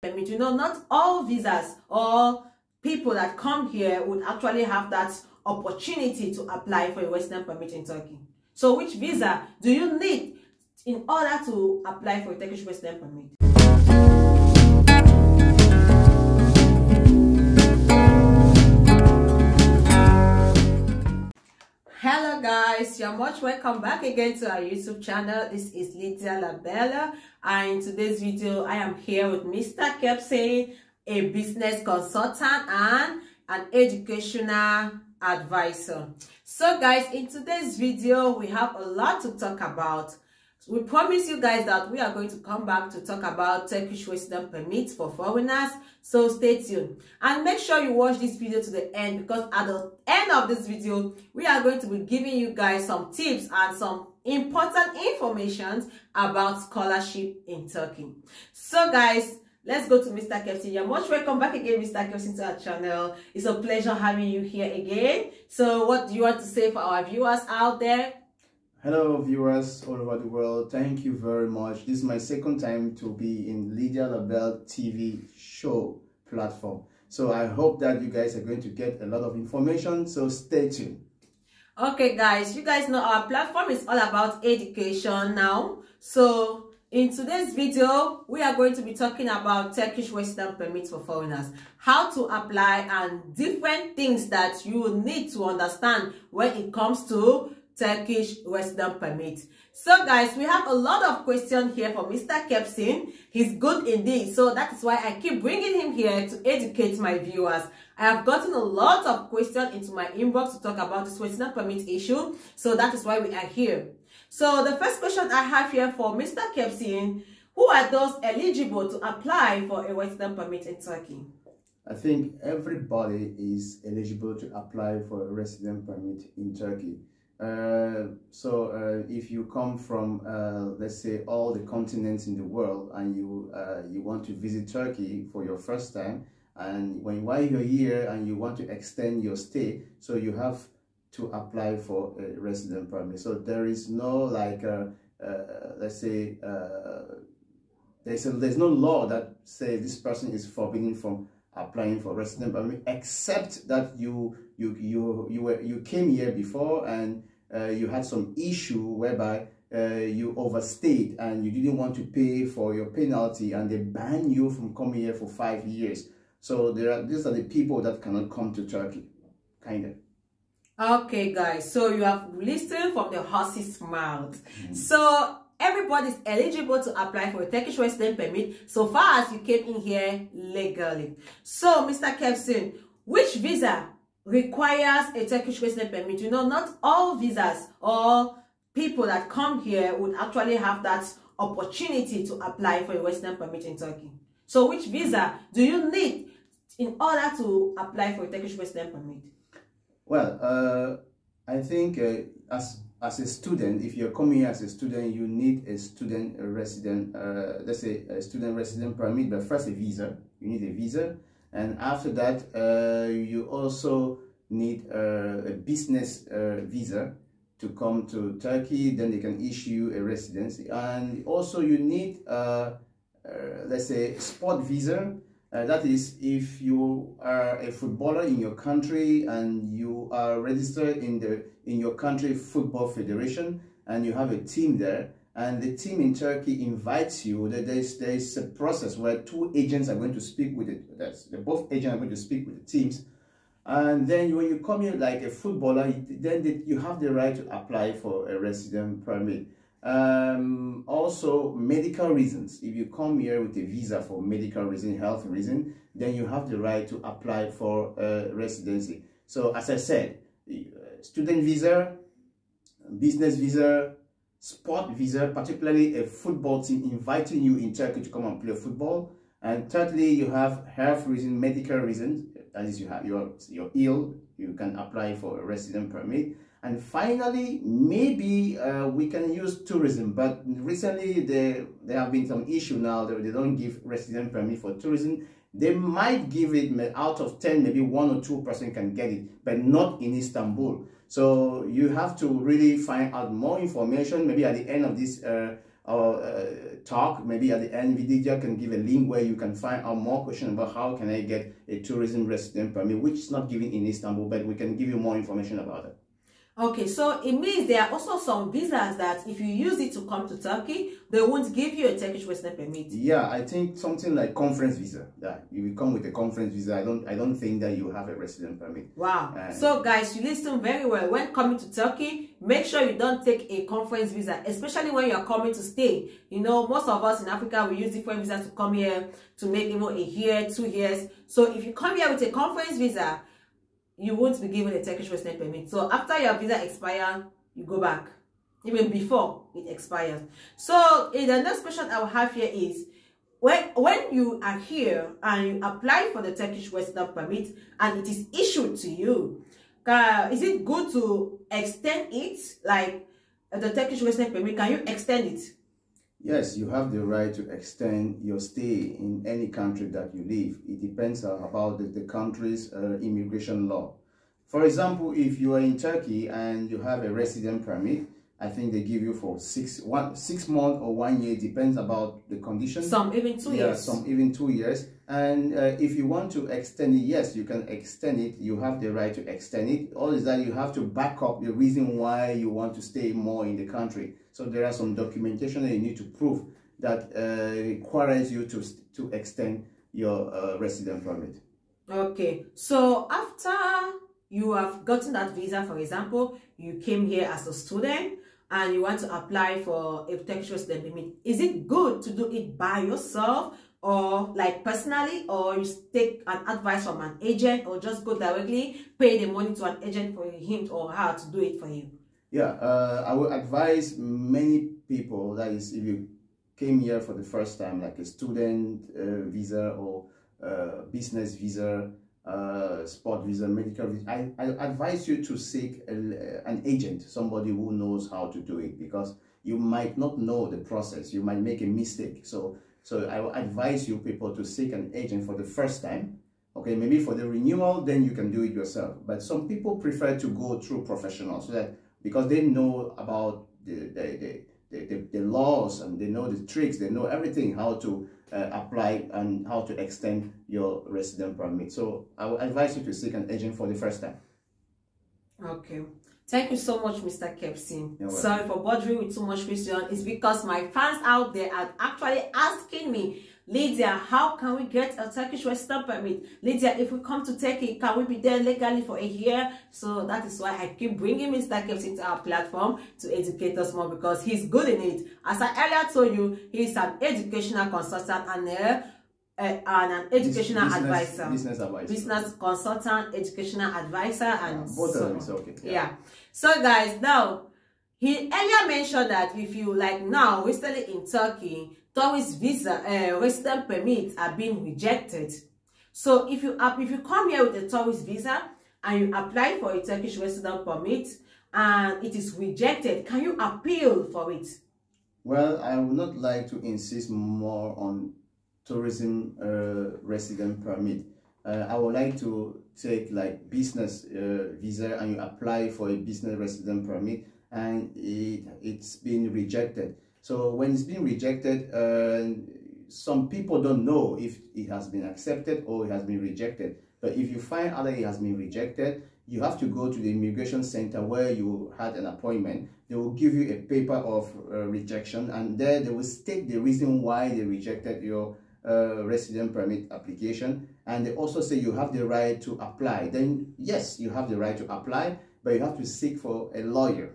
permit. You know, not all visas or people that come here would actually have that opportunity to apply for a Western permit in Turkey. So which visa do you need in order to apply for a Turkish Western permit? Hello guys. You're much welcome back again to our youtube channel. This is lydia labella and in today's video i am here with mr kepsin a business consultant and an educational advisor. So guys in today's video we have a lot to talk about we promise you guys that we are going to come back to talk about Turkish resident permits for foreigners. So stay tuned. And make sure you watch this video to the end because at the end of this video, we are going to be giving you guys some tips and some important information about scholarship in Turkey. So guys, let's go to Mr. Kepsin. You're much welcome back again, Mr. Kepsin, to our channel. It's a pleasure having you here again. So what do you want to say for our viewers out there? Hello viewers all over the world. Thank you very much. This is my second time to be in Lydia Labelle TV show platform. So I hope that you guys are going to get a lot of information. So stay tuned. Okay guys, you guys know our platform is all about education now. So in today's video, we are going to be talking about Turkish resident permits for foreigners, how to apply and different things that you need to understand when it comes to Turkish resident permit. So guys, we have a lot of questions here for Mr. Kepsin. He's good indeed. So that is why I keep bringing him here to educate my viewers. I have gotten a lot of questions into my inbox to talk about this resident permit issue. So that is why we are here. So the first question I have here for Mr. Kepsin, who are those eligible to apply for a resident permit in Turkey? I think everybody is eligible to apply for a resident permit in Turkey. Uh, so uh, if you come from uh, let's say all the continents in the world and you uh, you want to visit Turkey for your first time and when while you're here and you want to extend your stay so you have to apply for a resident permit. So there is no like uh, let's say there's a, there's no law that say this person is forbidden from applying for resident permit except that you you you you were you came here before and you had some issue whereby uh, you overstayed and you didn't want to pay for your penalty and they ban you from coming here for five years so there are these are the people that cannot come to turkey kind of okay guys so you have listened from the horse's mouth mm -hmm. so everybody is eligible to apply for a Turkish resident permit so far as you came in here legally. So, Mr. Kepsin, which visa requires a Turkish resident permit? You know, not all visas or people that come here would actually have that opportunity to apply for a resident permit in Turkey. So which visa do you need in order to apply for a Turkish resident permit? Well, uh, I think uh, as as a student, if you're coming here as a student, you need a student resident, uh, let's say a student resident permit, but first a visa. You need a visa. And after that, uh, you also need uh, a business uh, visa to come to Turkey. Then they can issue a residency. And also you need, uh, uh, let's say, sport visa that is, if you are a footballer in your country and you are registered in the in your country football federation and you have a team there, and the team in Turkey invites you, that there's there's a process where two agents are going to speak with it. That's the both agents are going to speak with the teams, and then when you come in like a footballer, then the, you have the right to apply for a resident permit. Um, also, medical reasons. If you come here with a visa for medical reason, health reason, then you have the right to apply for uh, residency. So, as I said, student visa, business visa, sport visa, particularly a football team inviting you in Turkey to come and play football. And thirdly, you have health reason, medical reasons. That is, you have you're you're ill, you can apply for a resident permit. And finally, maybe uh, we can use tourism, but recently there, there have been some issue now that they don't give resident permit for tourism. They might give it out of 10, maybe one or two person can get it, but not in Istanbul. So you have to really find out more information, maybe at the end of this uh, uh, talk, maybe at the end, Lydia can give a link where you can find out more questions about how can I get a tourism resident permit, which is not given in Istanbul, but we can give you more information about it. Okay, so it means there are also some visas that if you use it to come to Turkey, they won't give you a Turkish resident permit. Yeah, I think something like conference visa. That you will come with a conference visa. I don't I don't think that you have a resident permit. Wow. so guys, you listen very well. When coming to Turkey, make sure you don't take a conference visa, especially when you're coming to stay. You know, most of us in Africa we use different visas to come here to make you know a year, two years. So if you come here with a conference visa, you won't be given a Turkish resident permit. So after your visa expires, you go back, even before it expires. So the next question I will have here is, when, when you are here and you apply for the Turkish resident permit and it is issued to you, uh, is it good to extend it, like the Turkish resident permit, can you extend it? Yes, you have the right to extend your stay in any country that you live. It depends about the, the country's uh, immigration law. For example, if you are in Turkey and you have a resident permit, I think they give you for six one six months or one year depends about the condition. Some even two yeah, years. some even two years. And uh, if you want to extend it, yes, you can extend it. You have the right to extend it. All is that you have to back up the reason why you want to stay more in the country. So there are some documentation that you need to prove that uh, requires you to to extend your uh, resident permit. Okay, so after you have gotten that visa, for example, you came here as a student and you want to apply for a Turkish student permit, is it good to do it by yourself or like personally or you take an advice from an agent or just go directly pay the money to an agent for him or her to do it for you? Yeah, uh, I would advise many people, that is if you came here for the first time, like a student uh, visa or uh, business visa, uh, sport visa, medical visa, I, I advise you to seek a, an agent, somebody who knows how to do it because you might not know the process. You might make a mistake. So, so I advise you people to seek an agent for the first time. Okay, maybe for the renewal, then you can do it yourself. But some people prefer to go through professionals so that because they know about the, the, the, the, the laws and they know the tricks, they know everything, how to uh, apply and how to extend your resident permit. So I would advise you to seek an agent for the first time. Okay. Thank you so much, Mr. Kepsin. Sorry for bothering with too much question. It's because my fans out there are actually asking me Lydia, how can we get a Turkish resident permit? Lydia, if we come to Turkey, can we be there legally for a year? So that is why I keep bringing Mr. Kevs into our platform to educate us more because he's good in it. As I earlier told you, he's an educational consultant and uh, uh, and an educational business, advisor. Business advisor. Business consultant, educational advisor, and yeah, both so of them is okay. Yeah. yeah. So guys, now he earlier mentioned that if you like now recently in Turkey, tourist visa, uh, resident permits are being rejected. So if you if you come here with a tourist visa and you apply for a Turkish resident permit and it is rejected, can you appeal for it? Well, I would not like to insist more on tourism uh, resident permit. Uh, I would like to take like business uh, visa and you apply for a business resident permit and it, it's been rejected. So when it's been rejected, uh, some people don't know if it has been accepted or it has been rejected. But if you find out that it has been rejected, you have to go to the immigration center where you had an appointment. They will give you a paper of uh, rejection and there they will state the reason why they rejected your resident permit application. And they also say you have the right to apply. Then yes, you have the right to apply, but you have to seek for a lawyer,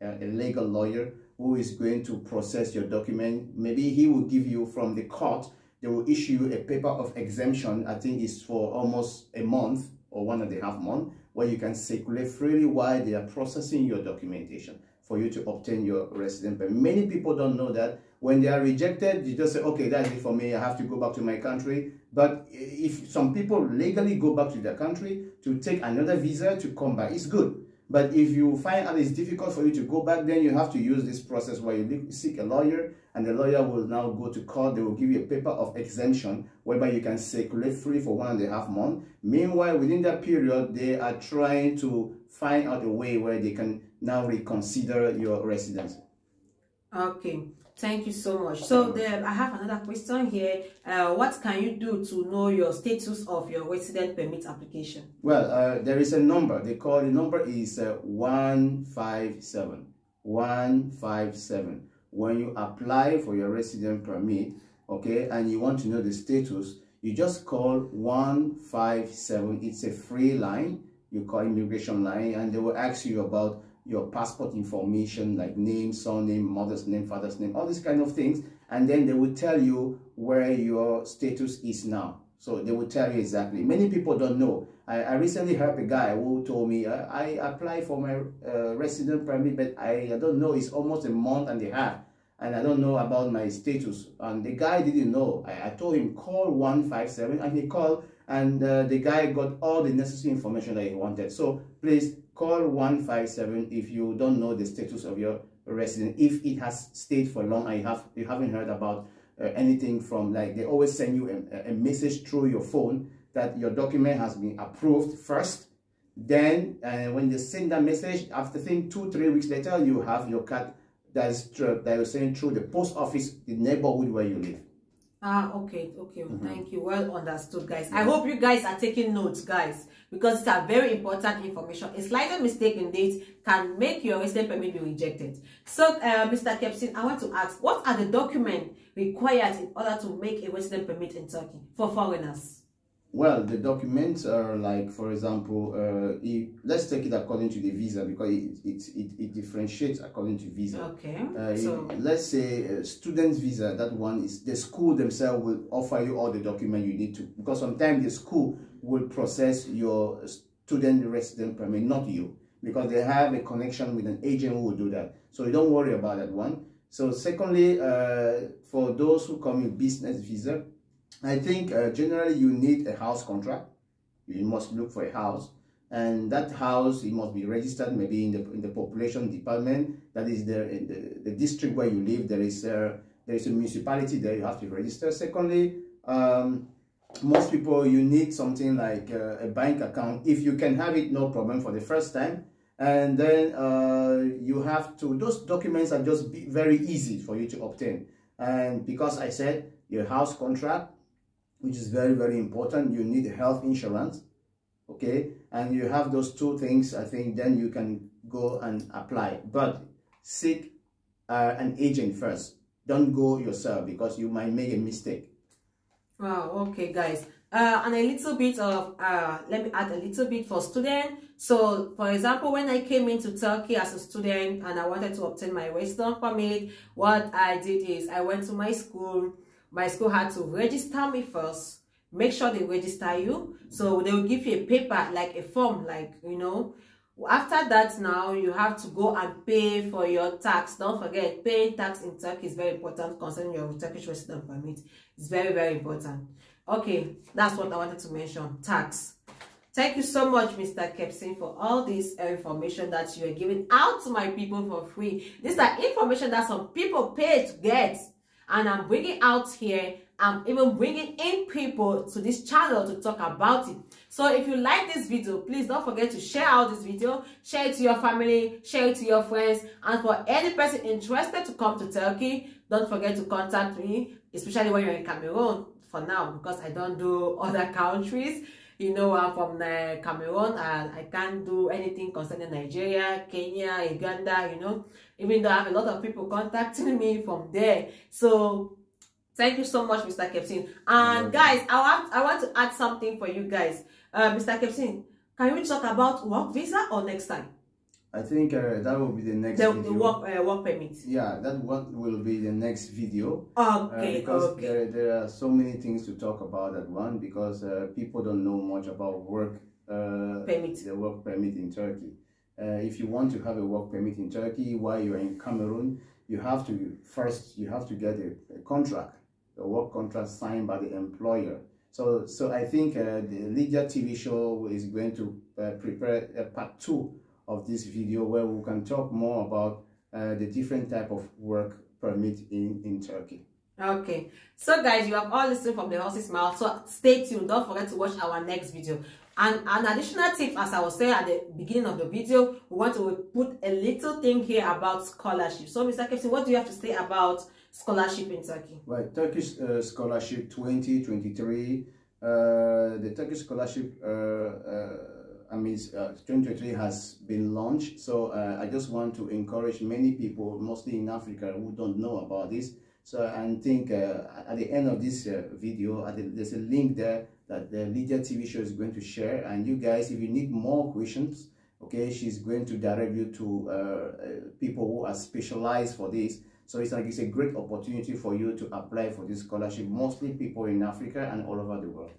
a legal lawyer who is going to process your document. Maybe he will give you from the court, they will issue you a paper of exemption. I think it's for almost a month or one and a half month where you can circulate freely while they are processing your documentation for you to obtain your resident permit. Many people don't know that when they are rejected, you just say, okay, that's it for me. I have to go back to my country. But if some people legally go back to their country to take another visa to come back, it's good. But if you find out it's difficult for you to go back, then you have to use this process where you seek a lawyer and the lawyer will now go to court. They will give you a paper of exemption whereby you can circulate free for one and a half month. Meanwhile, within that period, they are trying to find out a way where they can now reconsider your residence. Okay. Thank you so much. So there, I have another question here. Uh, what can you do to know your status of your resident permit application? Well, uh, there is a number. They call the number is uh, 157. 157. When you apply for your resident permit, okay, and you want to know the status, you just call 157. It's a free line. You call immigration line and they will ask you about your passport information like name, surname, mother's name, father's name, all these kind of things. And then they will tell you where your status is now. So they will tell you exactly. Many people don't know. I, I recently heard a guy who told me, uh, I applied for my uh, resident permit, but I, I don't know, it's almost a month and a half. And I don't know about my status. And the guy didn't know. I, I told him, call 157. And he called and uh, the guy got all the necessary information that he wanted. So please call 157 if you don't know the status of your resident. If it has stayed for long and you, have, you haven't heard about uh, anything from like they always send you a, a message through your phone that your document has been approved first. Then uh, when they send that message, after think two, three weeks later, you have your card that is that you're sending through the post office, the neighborhood where you live. Ah, okay, okay. Mm -hmm. Thank you. Well understood, guys. I hope you guys are taking notes, guys, because it's a very important information. A slight mistake in date can make your resident permit be rejected. So, uh, Mr. Kepsin, I want to ask, what are the documents required in order to make a resident permit in Turkey for foreigners? Well, the documents are like, for example, uh, if, let's take it according to the visa because it, it, it, it differentiates according to visa. Okay. Uh, so if, let's say a student's visa, that one is the school themselves will offer you all the document you need to because sometimes the school will process your student resident permit, not you, because they have a connection with an agent who will do that. So you don't worry about that one. So secondly, uh, for those who come in business visa, I think uh, generally you need a house contract. You must look for a house. And that house it must be registered maybe in the in the population department. That is the the, the district where you live there is a there is a municipality there you have to register. Secondly um, most people you need something like uh, a bank account. If you can have it no problem for the first time. And then uh, you have to those documents are just very easy for you to obtain. And because i said your house contract which is very, very important. You need health insurance, okay? And you have those two things, I think then you can go and apply. But seek uh, an agent first. Don't go yourself because you might make a mistake. Wow, okay, guys. Uh, and a little bit of, uh, let me add a little bit for student. So, for example, when I came into Turkey as a student and I wanted to obtain my resident permit, what I did is I went to my school, my school had to register me first make sure they register you. So they will give you a paper like a form like you know. After that now you have to go and pay for your tax. Don't forget paying tax in turkey is very important concerning your turkish resident permit. It's very very important. Okay that's what i wanted to mention tax. Thank you so much mr kepsin for all this information that you are giving out to my people for free. These are information that some people pay to get and I'm bringing out here I'm even bringing in people to this channel to talk about it. So if you like this video, please don't forget to share out this video, share it to your family, share it to your friends, and for any person interested to come to Turkey, don't forget to contact me, especially when you're in Cameroon for now, because I don't do other countries. You know, I'm from uh, Cameroon and I can't do anything concerning Nigeria, Kenya, Uganda, you know, even though I have a lot of people contacting me from there. So, thank you so much, Mr. Kepsin. And guys, I want, I want to add something for you guys. Uh, Mr. Kepsin, can we talk about work visa or next time? I think uh, that will be the next the, video. The work, uh, work permit. Yeah, that one will be the next video. Okay, uh, because okay. There, there are so many things to talk about at one because uh, people don't know much about work uh, permit. The work permit in Turkey. Uh, if you want to have a work permit in Turkey while you're in Cameroon, you have to first you have to get a, a contract, a work contract signed by the employer. So, so I think the Lydia TV show is going to prepare a part two of this video where we can talk more about uh, the different type of work permit in, in Turkey. Okay, so guys, you have all listened from the horse's mouth, so stay tuned. Don't forget to watch our next video. And an additional tip, as I was saying at the beginning of the video, we want to put a little thing here about scholarship. So, Mr. Kepsi, what do you have to say about scholarship in Turkey? Right, Turkish uh, Scholarship 2023. Uh, the Turkish Scholarship, uh, uh I mean, uh, 2023 has been launched. So uh, I just want to encourage many people, mostly in Africa, who don't know about this. So I think at the end of this video, the, there's a link there that the Lydia TV show is going to share. And you guys, if you need more questions, okay, she's going to direct you to people who are specialized for this so it's like it's a great opportunity for you to apply for this scholarship, mostly people in Africa and all over the world.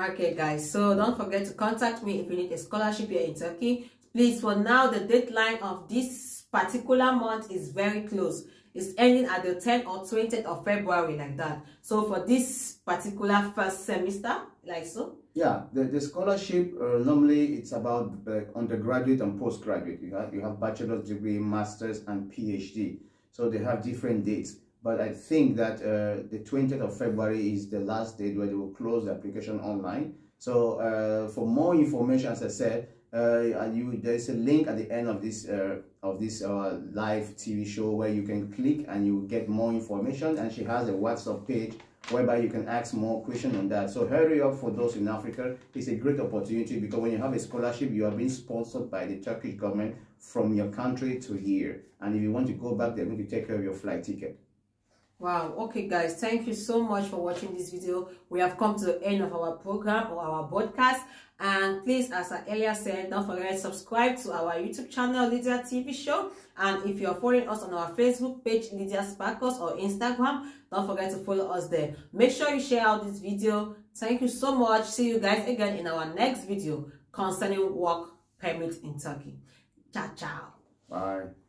Okay, guys, so don't forget to contact me if you need a scholarship here in Turkey. Please, for now, the deadline of this particular month is very close. It's ending at the 10th or 20th of February, like that. So for this particular first semester, like so? Yeah, the, the scholarship, uh, normally it's about uh, undergraduate and postgraduate. You have, you have bachelor's degree, master's, and PhD. So they have different dates. But I think that uh, the 20th of February is the last date where they will close the application online. So uh, for more information, as I said, uh, you, there's a link at the end of this uh, of this uh, live TV show where you can click and you get more information. And she has a WhatsApp page whereby you can ask more questions on that. So hurry up for those in Africa. It's a great opportunity because when you have a scholarship, you are being sponsored by the Turkish government from your country to here. And if you want to go back, they're going to take care of your flight ticket. Wow. Okay, guys. Thank you so much for watching this video. We have come to the end of our program or our podcast. And please, as I earlier said, don't forget to subscribe to our YouTube channel, Lydia TV Show. And if you're following us on our Facebook page, Lydia Sparkles, or Instagram, don't forget to follow us there. Make sure you share out this video. Thank you so much. See you guys again in our next video concerning work permit in Turkey. Ciao, ciao. Bye.